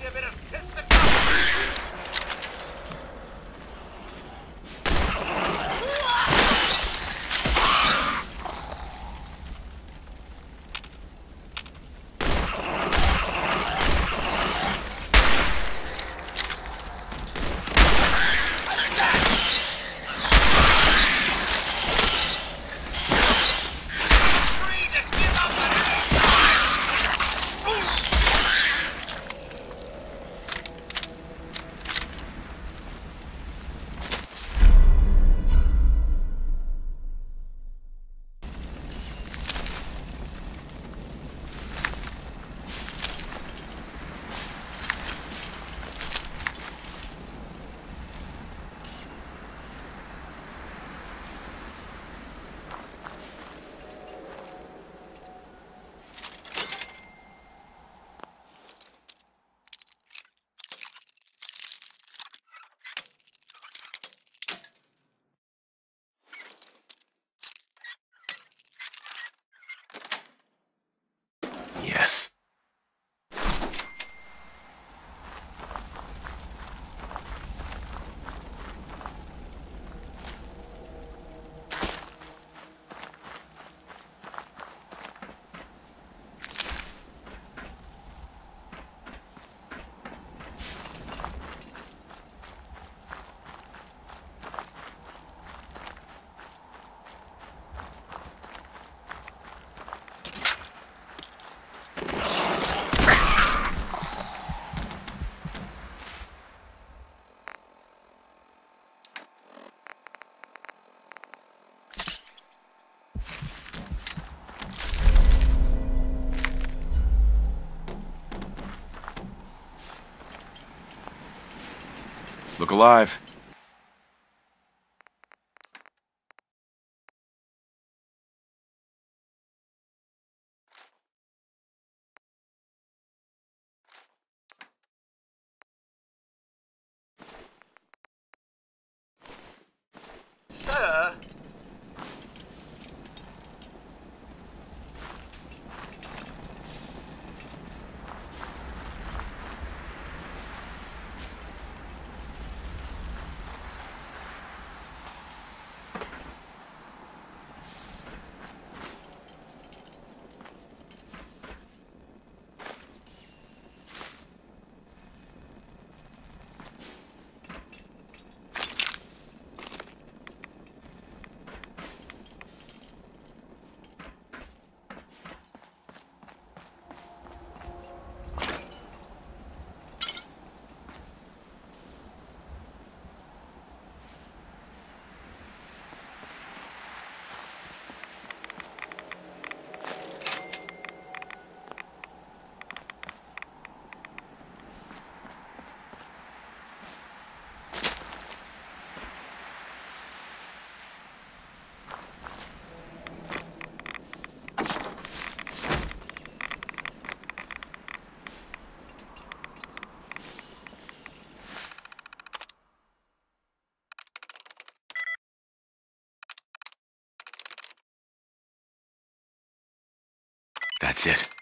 Gracias, Verón. Look alive. That's it.